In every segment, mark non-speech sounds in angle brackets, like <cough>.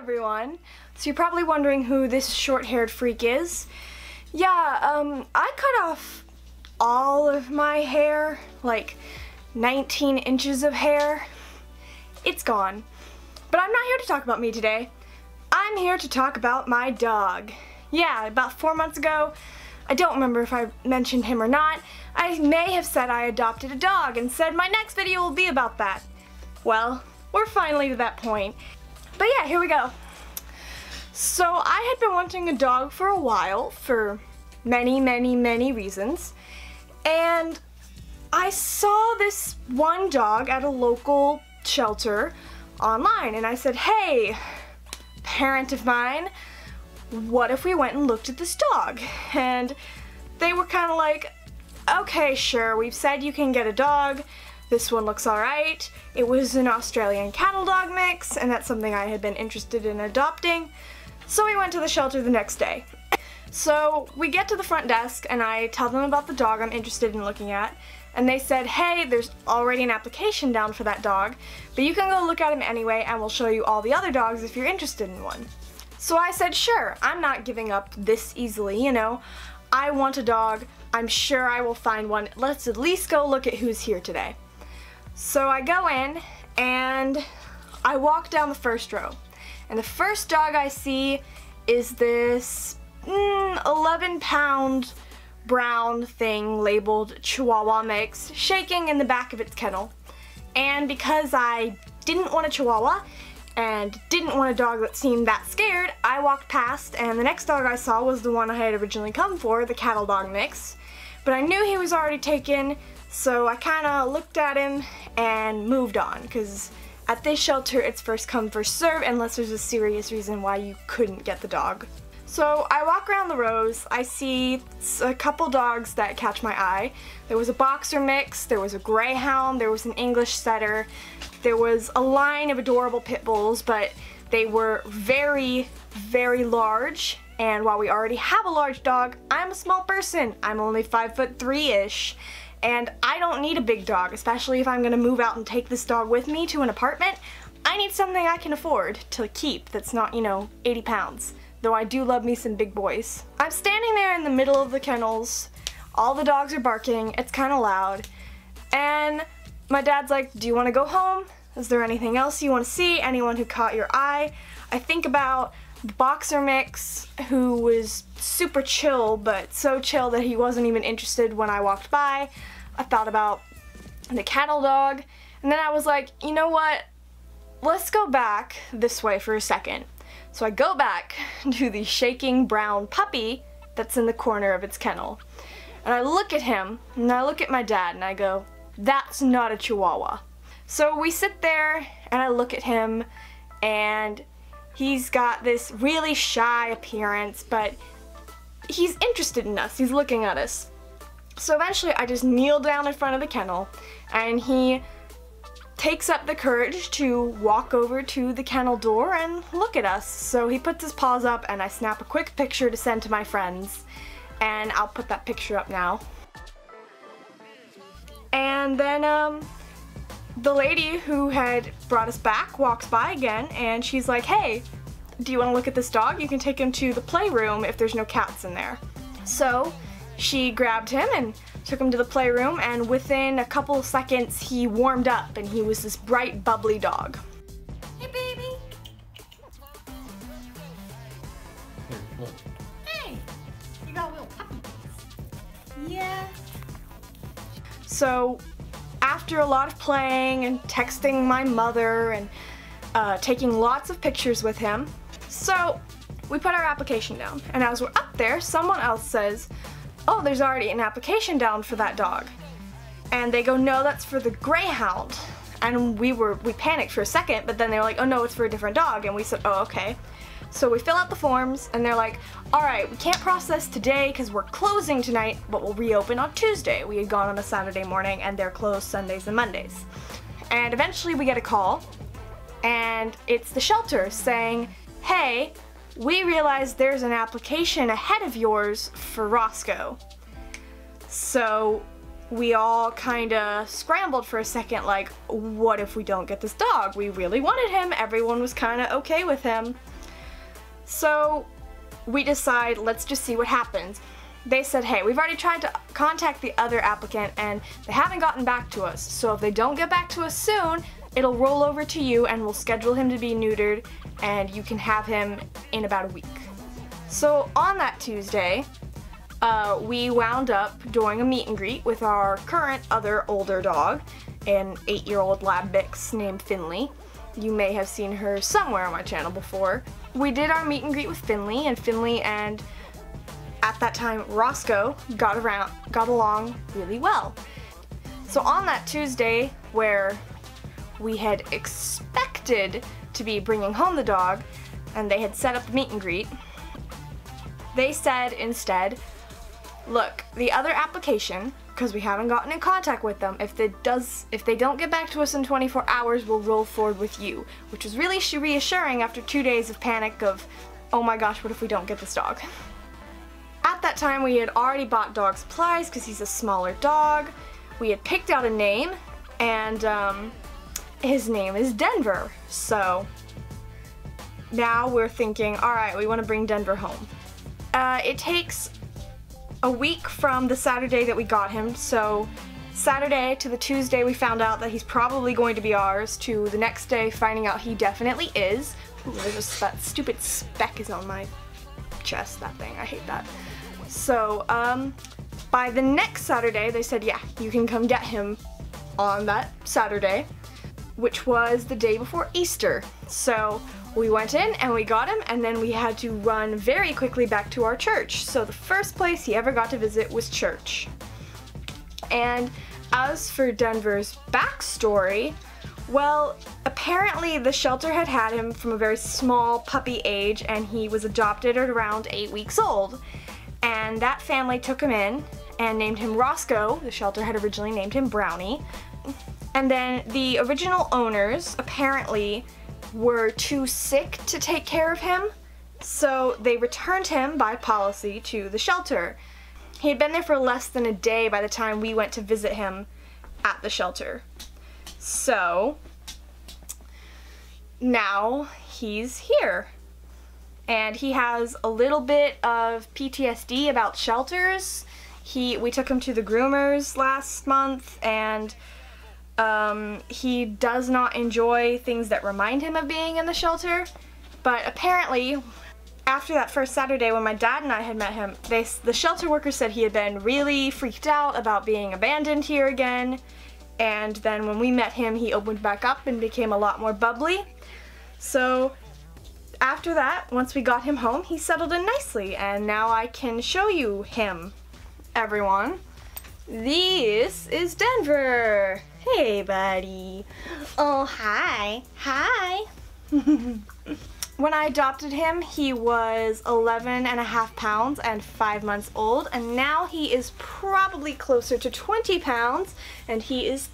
everyone. So you're probably wondering who this short-haired freak is. Yeah, um, I cut off all of my hair, like 19 inches of hair. It's gone. But I'm not here to talk about me today. I'm here to talk about my dog. Yeah, about four months ago, I don't remember if I mentioned him or not, I may have said I adopted a dog and said my next video will be about that. Well, we're finally to that point. But yeah, here we go. So I had been wanting a dog for a while for many, many, many reasons. And I saw this one dog at a local shelter online and I said, hey, parent of mine, what if we went and looked at this dog? And they were kind of like, okay, sure, we've said you can get a dog. This one looks alright. It was an Australian cattle dog mix, and that's something I had been interested in adopting. So we went to the shelter the next day. So we get to the front desk, and I tell them about the dog I'm interested in looking at. And they said, hey, there's already an application down for that dog, but you can go look at him anyway, and we'll show you all the other dogs if you're interested in one. So I said, sure, I'm not giving up this easily, you know. I want a dog. I'm sure I will find one. Let's at least go look at who's here today. So I go in and I walk down the first row. And the first dog I see is this mm, 11 pound brown thing labeled Chihuahua mix shaking in the back of its kennel. And because I didn't want a Chihuahua, and didn't want a dog that seemed that scared, I walked past and the next dog I saw was the one I had originally come for, the cattle dog mix. But I knew he was already taken, so I kind of looked at him and moved on, because at this shelter it's first come first serve unless there's a serious reason why you couldn't get the dog. So I walk around the rows, I see a couple dogs that catch my eye. There was a boxer mix, there was a greyhound, there was an English setter, there was a line of adorable pit bulls, but they were very, very large. And while we already have a large dog, I'm a small person. I'm only five foot three-ish. And I don't need a big dog, especially if I'm gonna move out and take this dog with me to an apartment. I need something I can afford to keep that's not, you know, 80 pounds. Though I do love me some big boys. I'm standing there in the middle of the kennels. All the dogs are barking. It's kind of loud. And my dad's like, do you want to go home? Is there anything else you want to see? Anyone who caught your eye? I think about boxer mix who was super chill, but so chill that he wasn't even interested when I walked by. I thought about the cattle dog, and then I was like, you know what? Let's go back this way for a second. So I go back <laughs> to the shaking brown puppy that's in the corner of its kennel. And I look at him, and I look at my dad, and I go, that's not a chihuahua. So we sit there and I look at him and he's got this really shy appearance, but he's interested in us. He's looking at us. So eventually I just kneel down in front of the kennel and he takes up the courage to walk over to the kennel door and look at us. So he puts his paws up and I snap a quick picture to send to my friends. And I'll put that picture up now. And then um, the lady who had brought us back walks by again and she's like, hey, do you want to look at this dog? You can take him to the playroom if there's no cats in there. So she grabbed him and took him to the playroom and within a couple seconds he warmed up and he was this bright bubbly dog. Hey baby! Look. Hey! You got a little puppy face. Yeah. So after a lot of playing and texting my mother and uh, taking lots of pictures with him, so we put our application down. And as we're up there, someone else says, oh, there's already an application down for that dog. And they go, no, that's for the Greyhound. And we were, we panicked for a second, but then they were like, oh no, it's for a different dog. And we said, oh, okay. So we fill out the forms and they're like, all right, we can't process today because we're closing tonight, but we'll reopen on Tuesday. We had gone on a Saturday morning and they're closed Sundays and Mondays. And eventually we get a call and it's the shelter saying, hey, we realize there's an application ahead of yours for Roscoe. So we all kind of scrambled for a second like, what if we don't get this dog? We really wanted him. Everyone was kind of okay with him. So we decide, let's just see what happens. They said, hey, we've already tried to contact the other applicant and they haven't gotten back to us. So if they don't get back to us soon, it'll roll over to you and we'll schedule him to be neutered and you can have him in about a week. So on that Tuesday, uh, we wound up doing a meet and greet with our current other older dog, an eight-year-old lab mix named Finley. You may have seen her somewhere on my channel before. We did our meet and greet with Finley, and Finley and at that time Roscoe got around, got along really well. So on that Tuesday, where we had expected to be bringing home the dog, and they had set up the meet and greet, they said instead, look, the other application, because we haven't gotten in contact with them, if they does if they don't get back to us in 24 hours, we'll roll forward with you, which was really reassuring after two days of panic of, oh my gosh, what if we don't get this dog? At that time, we had already bought dog supplies because he's a smaller dog. We had picked out a name, and um, his name is Denver. So now we're thinking, all right, we want to bring Denver home. Uh, it takes a week from the Saturday that we got him, so Saturday to the Tuesday we found out that he's probably going to be ours, to the next day finding out he definitely is. Ooh, just that stupid speck is on my chest, that thing, I hate that. So, um, by the next Saturday they said, yeah, you can come get him on that Saturday, which was the day before Easter. So, we went in and we got him and then we had to run very quickly back to our church. So the first place he ever got to visit was church. And as for Denver's backstory, well, apparently the shelter had had him from a very small puppy age and he was adopted at around eight weeks old. And that family took him in and named him Roscoe. The shelter had originally named him Brownie. And then the original owners apparently were too sick to take care of him, so they returned him by policy to the shelter. He had been there for less than a day by the time we went to visit him at the shelter. So, now he's here. And he has a little bit of PTSD about shelters. He, we took him to the groomers last month and um, he does not enjoy things that remind him of being in the shelter, but apparently after that first Saturday when my dad and I had met him, they, the shelter worker said he had been really freaked out about being abandoned here again, and then when we met him, he opened back up and became a lot more bubbly. So after that, once we got him home, he settled in nicely, and now I can show you him, everyone. This is Denver. Hey, buddy. Oh, hi. Hi. <laughs> when I adopted him, he was 11 and a half pounds and five months old, and now he is probably closer to 20 pounds, and he is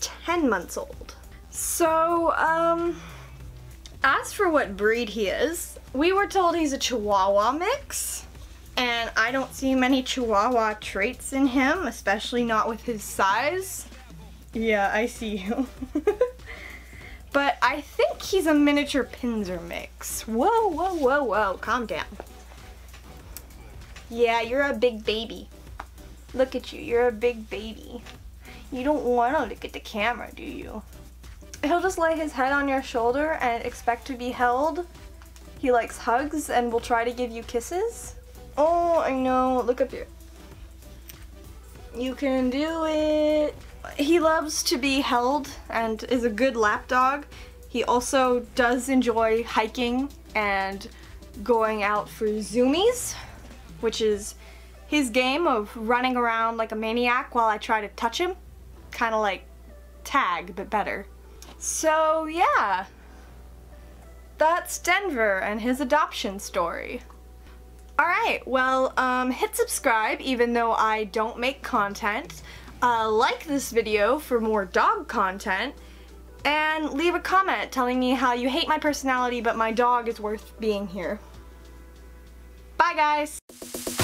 10 months old. So, um, as for what breed he is, we were told he's a Chihuahua mix, and I don't see many Chihuahua traits in him, especially not with his size. Yeah, I see you. <laughs> but I think he's a miniature pinscher mix. Whoa, whoa, whoa, whoa, calm down. Yeah, you're a big baby. Look at you, you're a big baby. You don't want to look at the camera, do you? He'll just lay his head on your shoulder and expect to be held. He likes hugs and will try to give you kisses. Oh, I know, look up here. You can do it he loves to be held and is a good lap dog. He also does enjoy hiking and going out for zoomies, which is his game of running around like a maniac while I try to touch him. Kind of like tag, but better. So yeah, that's Denver and his adoption story. Alright, well, um, hit subscribe even though I don't make content. Uh, like this video for more dog content, and leave a comment telling me how you hate my personality but my dog is worth being here. Bye guys!